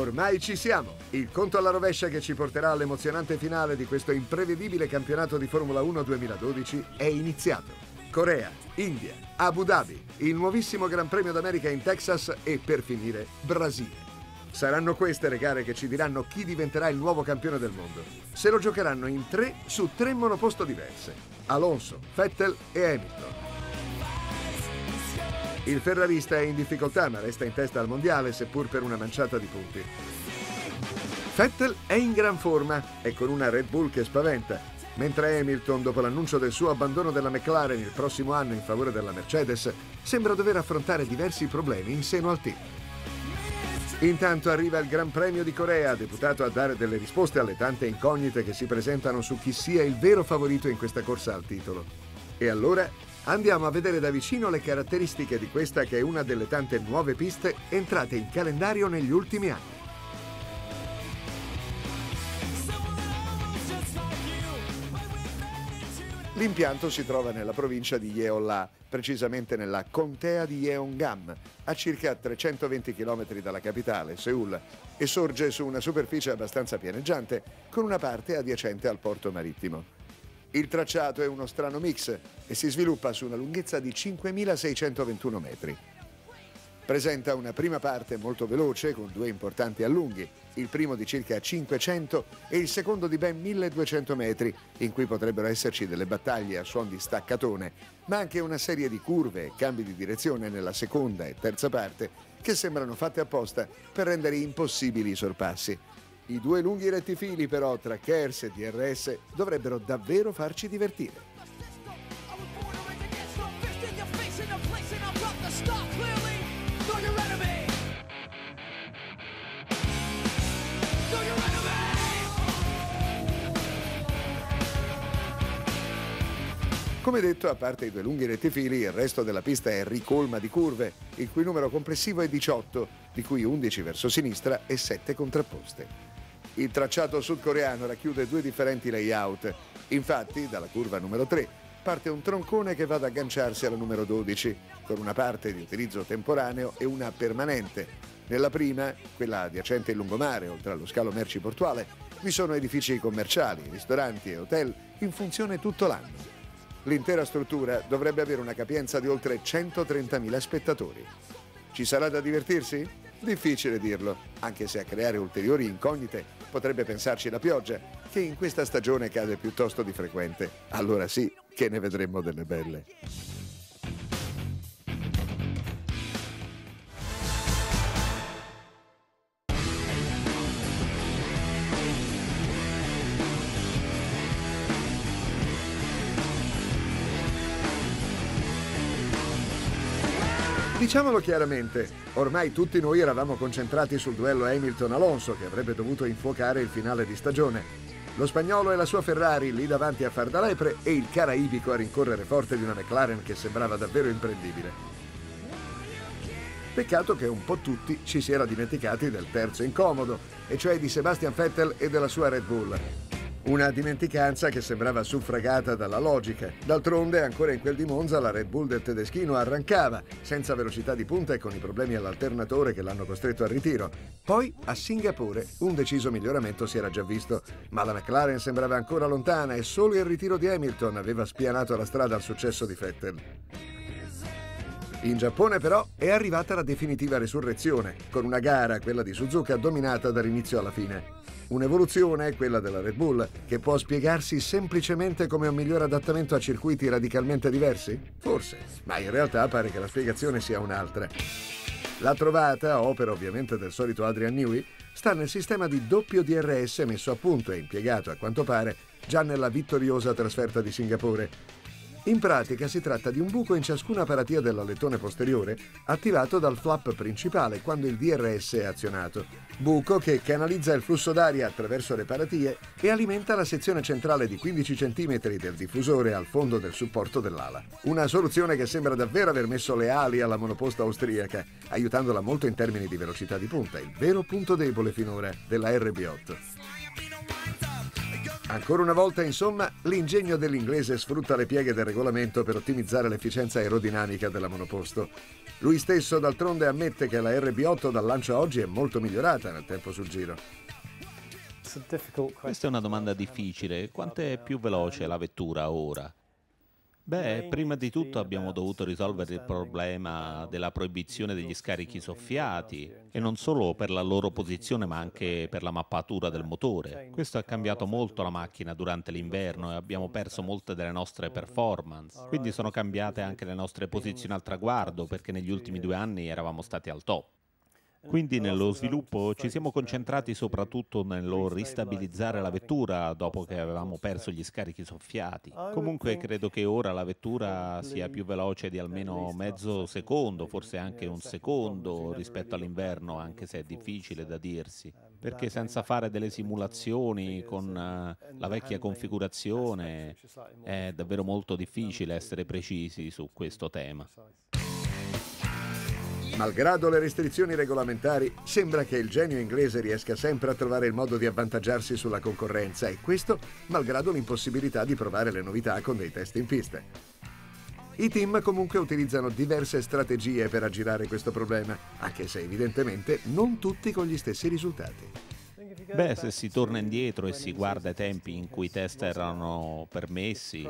Ormai ci siamo! Il conto alla rovescia che ci porterà all'emozionante finale di questo imprevedibile campionato di Formula 1 2012 è iniziato. Corea, India, Abu Dhabi, il nuovissimo Gran Premio d'America in Texas e per finire Brasile. Saranno queste le gare che ci diranno chi diventerà il nuovo campione del mondo. Se lo giocheranno in tre su tre monoposto diverse. Alonso, Vettel e Hamilton. Il ferrarista è in difficoltà ma resta in testa al mondiale seppur per una manciata di punti. Vettel è in gran forma e con una Red Bull che spaventa, mentre Hamilton, dopo l'annuncio del suo abbandono della McLaren il prossimo anno in favore della Mercedes, sembra dover affrontare diversi problemi in seno al team. Intanto arriva il Gran Premio di Corea, deputato a dare delle risposte alle tante incognite che si presentano su chi sia il vero favorito in questa corsa al titolo. E allora Andiamo a vedere da vicino le caratteristiche di questa che è una delle tante nuove piste entrate in calendario negli ultimi anni. L'impianto si trova nella provincia di Yeolla, precisamente nella contea di Yeongam, a circa 320 km dalla capitale, Seoul, e sorge su una superficie abbastanza pianeggiante, con una parte adiacente al porto marittimo. Il tracciato è uno strano mix e si sviluppa su una lunghezza di 5.621 metri. Presenta una prima parte molto veloce con due importanti allunghi, il primo di circa 500 e il secondo di ben 1200 metri, in cui potrebbero esserci delle battaglie a suon di staccatone, ma anche una serie di curve e cambi di direzione nella seconda e terza parte che sembrano fatte apposta per rendere impossibili i sorpassi. I due lunghi rettifili però tra KERS e DRS dovrebbero davvero farci divertire. Come detto, a parte i due lunghi rettifili, il resto della pista è ricolma di curve, il cui numero complessivo è 18, di cui 11 verso sinistra e 7 contrapposte. Il tracciato sudcoreano racchiude due differenti layout. Infatti, dalla curva numero 3 parte un troncone che va ad agganciarsi alla numero 12, con una parte di utilizzo temporaneo e una permanente. Nella prima, quella adiacente il lungomare, oltre allo scalo merci portuale, vi sono edifici commerciali, ristoranti e hotel in funzione tutto l'anno. L'intera struttura dovrebbe avere una capienza di oltre 130.000 spettatori. Ci sarà da divertirsi? Difficile dirlo, anche se a creare ulteriori incognite potrebbe pensarci la pioggia, che in questa stagione cade piuttosto di frequente. Allora sì che ne vedremo delle belle. Diciamolo chiaramente, ormai tutti noi eravamo concentrati sul duello Hamilton-Alonso che avrebbe dovuto infuocare il finale di stagione. Lo spagnolo e la sua Ferrari lì davanti a far da lepre e il caraibico a rincorrere forte di una McLaren che sembrava davvero imprendibile. Peccato che un po' tutti ci si era dimenticati del terzo incomodo, e cioè di Sebastian Vettel e della sua Red Bull. Una dimenticanza che sembrava suffragata dalla logica. D'altronde, ancora in quel di Monza, la Red Bull del tedeschino arrancava, senza velocità di punta e con i problemi all'alternatore che l'hanno costretto al ritiro. Poi, a Singapore, un deciso miglioramento si era già visto, ma la McLaren sembrava ancora lontana e solo il ritiro di Hamilton aveva spianato la strada al successo di Vettel. In Giappone però è arrivata la definitiva resurrezione, con una gara, quella di Suzuka, dominata dall'inizio alla fine. Un'evoluzione quella della Red Bull, che può spiegarsi semplicemente come un miglior adattamento a circuiti radicalmente diversi? Forse, ma in realtà pare che la spiegazione sia un'altra. La trovata, opera ovviamente del solito Adrian Newey, sta nel sistema di doppio DRS messo a punto e impiegato, a quanto pare, già nella vittoriosa trasferta di Singapore, in pratica si tratta di un buco in ciascuna paratia dell'alettone posteriore attivato dal flap principale quando il DRS è azionato. Buco che canalizza il flusso d'aria attraverso le paratie e alimenta la sezione centrale di 15 cm del diffusore al fondo del supporto dell'ala. Una soluzione che sembra davvero aver messo le ali alla monoposta austriaca, aiutandola molto in termini di velocità di punta, il vero punto debole finora della RB8. Ancora una volta, insomma, l'ingegno dell'inglese sfrutta le pieghe del regolamento per ottimizzare l'efficienza aerodinamica della monoposto. Lui stesso, d'altronde, ammette che la RB8 dal lancio a oggi è molto migliorata nel tempo sul giro. Questa è una domanda difficile. Quanto è più veloce la vettura ora? Beh, prima di tutto abbiamo dovuto risolvere il problema della proibizione degli scarichi soffiati e non solo per la loro posizione ma anche per la mappatura del motore. Questo ha cambiato molto la macchina durante l'inverno e abbiamo perso molte delle nostre performance. Quindi sono cambiate anche le nostre posizioni al traguardo perché negli ultimi due anni eravamo stati al top. Quindi nello sviluppo ci siamo concentrati soprattutto nello ristabilizzare la vettura dopo che avevamo perso gli scarichi soffiati. Comunque credo che ora la vettura sia più veloce di almeno mezzo secondo, forse anche un secondo rispetto all'inverno, anche se è difficile da dirsi. Perché senza fare delle simulazioni con eh, la vecchia configurazione è davvero molto difficile essere precisi su questo tema. Malgrado le restrizioni regolamentari, sembra che il genio inglese riesca sempre a trovare il modo di avvantaggiarsi sulla concorrenza e questo malgrado l'impossibilità di provare le novità con dei test in pista. I team comunque utilizzano diverse strategie per aggirare questo problema, anche se evidentemente non tutti con gli stessi risultati. Beh, se si torna indietro e si guarda i tempi in cui i test erano permessi,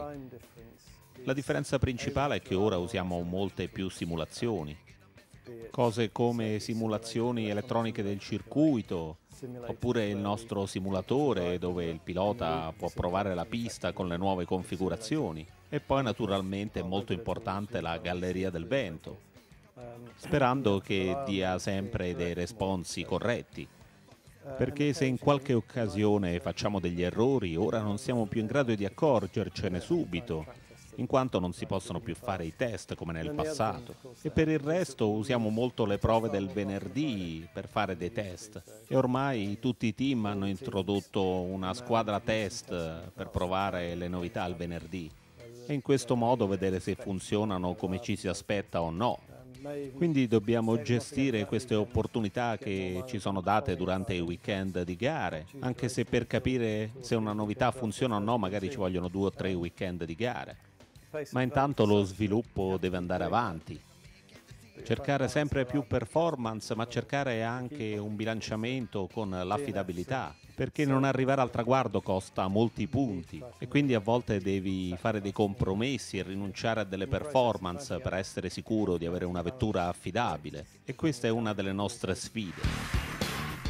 la differenza principale è che ora usiamo molte più simulazioni cose come simulazioni elettroniche del circuito, oppure il nostro simulatore dove il pilota può provare la pista con le nuove configurazioni. E poi naturalmente è molto importante la galleria del vento, sperando che dia sempre dei responsi corretti. Perché se in qualche occasione facciamo degli errori, ora non siamo più in grado di accorgercene subito in quanto non si possono più fare i test come nel passato. E per il resto usiamo molto le prove del venerdì per fare dei test. E ormai tutti i team hanno introdotto una squadra test per provare le novità il venerdì. E in questo modo vedere se funzionano come ci si aspetta o no. Quindi dobbiamo gestire queste opportunità che ci sono date durante i weekend di gare, anche se per capire se una novità funziona o no magari ci vogliono due o tre weekend di gare ma intanto lo sviluppo deve andare avanti. Cercare sempre più performance, ma cercare anche un bilanciamento con l'affidabilità, perché non arrivare al traguardo costa molti punti e quindi a volte devi fare dei compromessi e rinunciare a delle performance per essere sicuro di avere una vettura affidabile. E questa è una delle nostre sfide.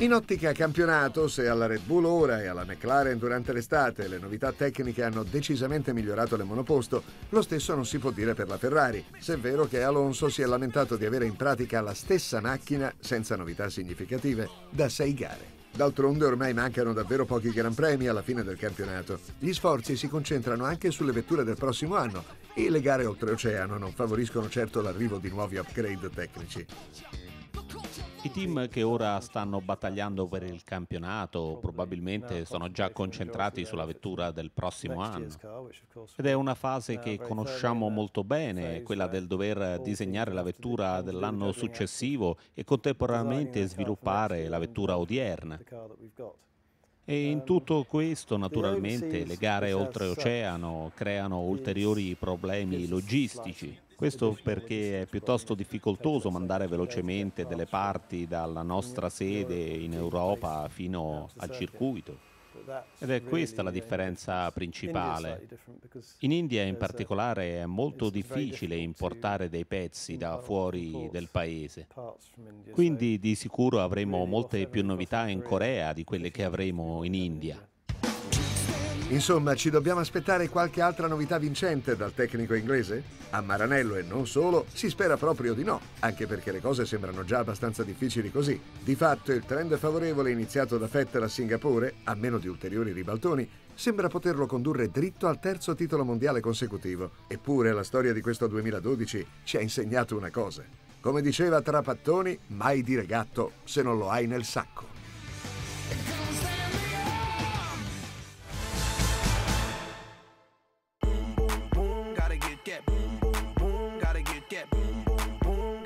In ottica campionato, se alla Red Bull ora e alla McLaren durante l'estate le novità tecniche hanno decisamente migliorato le monoposto, lo stesso non si può dire per la Ferrari, se è vero che Alonso si è lamentato di avere in pratica la stessa macchina senza novità significative da sei gare. D'altronde ormai mancano davvero pochi gran premi alla fine del campionato. Gli sforzi si concentrano anche sulle vetture del prossimo anno e le gare oltreoceano non favoriscono certo l'arrivo di nuovi upgrade tecnici. I team che ora stanno battagliando per il campionato probabilmente sono già concentrati sulla vettura del prossimo anno ed è una fase che conosciamo molto bene, quella del dover disegnare la vettura dell'anno successivo e contemporaneamente sviluppare la vettura odierna. E in tutto questo, naturalmente, le gare oltreoceano creano ulteriori problemi logistici. Questo perché è piuttosto difficoltoso mandare velocemente delle parti dalla nostra sede in Europa fino al circuito. Ed è questa la differenza principale. In India in particolare è molto difficile importare dei pezzi da fuori del paese. Quindi di sicuro avremo molte più novità in Corea di quelle che avremo in India. Insomma, ci dobbiamo aspettare qualche altra novità vincente dal tecnico inglese? A Maranello e non solo, si spera proprio di no, anche perché le cose sembrano già abbastanza difficili così. Di fatto, il trend favorevole iniziato da Vettel a Singapore, a meno di ulteriori ribaltoni, sembra poterlo condurre dritto al terzo titolo mondiale consecutivo. Eppure la storia di questo 2012 ci ha insegnato una cosa. Come diceva Trapattoni, mai dire gatto se non lo hai nel sacco.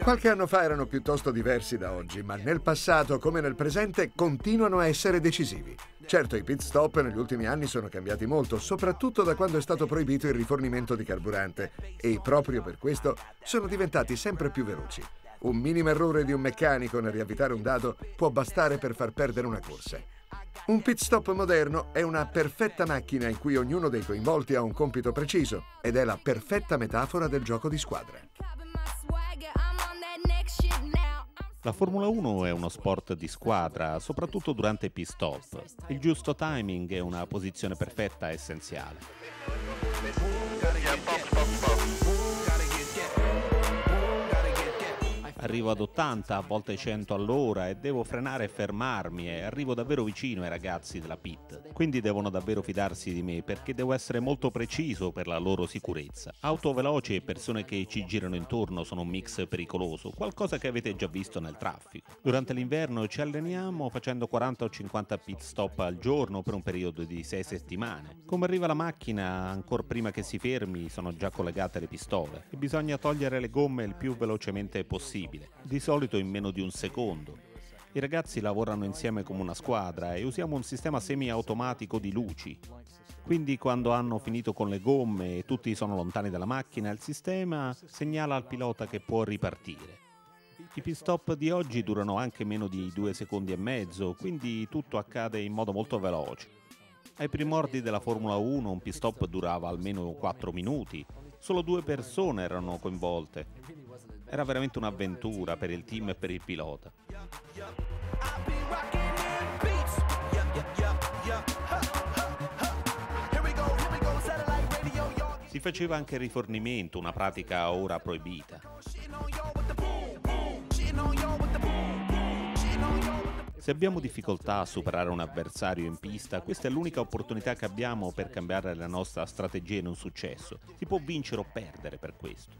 Qualche anno fa erano piuttosto diversi da oggi, ma nel passato come nel presente continuano a essere decisivi. Certo, i pit stop negli ultimi anni sono cambiati molto, soprattutto da quando è stato proibito il rifornimento di carburante e proprio per questo sono diventati sempre più veloci. Un minimo errore di un meccanico nel riavvitare un dado può bastare per far perdere una corsa. Un pit stop moderno è una perfetta macchina in cui ognuno dei coinvolti ha un compito preciso ed è la perfetta metafora del gioco di squadra. La Formula 1 è uno sport di squadra, soprattutto durante i pit stop. Il giusto timing e una posizione perfetta è essenziale. Arrivo ad 80, a volte 100 all'ora e devo frenare e fermarmi e arrivo davvero vicino ai ragazzi della pit. Quindi devono davvero fidarsi di me perché devo essere molto preciso per la loro sicurezza. Auto veloci e persone che ci girano intorno sono un mix pericoloso, qualcosa che avete già visto nel traffico. Durante l'inverno ci alleniamo facendo 40 o 50 pit stop al giorno per un periodo di 6 settimane. Come arriva la macchina, ancora prima che si fermi sono già collegate le pistole e bisogna togliere le gomme il più velocemente possibile possibile, di solito in meno di un secondo. I ragazzi lavorano insieme come una squadra e usiamo un sistema semi-automatico di luci. Quindi quando hanno finito con le gomme e tutti sono lontani dalla macchina, il sistema segnala al pilota che può ripartire. I pit stop di oggi durano anche meno di due secondi e mezzo, quindi tutto accade in modo molto veloce. Ai primordi della Formula 1 un pit stop durava almeno 4 minuti, solo due persone erano coinvolte era veramente un'avventura per il team e per il pilota. Si faceva anche rifornimento, una pratica ora proibita. Se abbiamo difficoltà a superare un avversario in pista, questa è l'unica opportunità che abbiamo per cambiare la nostra strategia in un successo. Si può vincere o perdere per questo.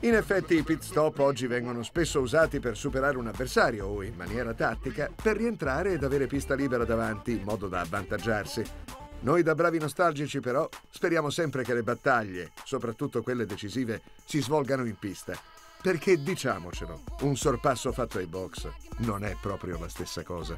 In effetti i pit stop oggi vengono spesso usati per superare un avversario o in maniera tattica per rientrare ed avere pista libera davanti in modo da avvantaggiarsi. Noi da bravi nostalgici però speriamo sempre che le battaglie, soprattutto quelle decisive, si svolgano in pista. Perché diciamocelo, un sorpasso fatto ai box non è proprio la stessa cosa.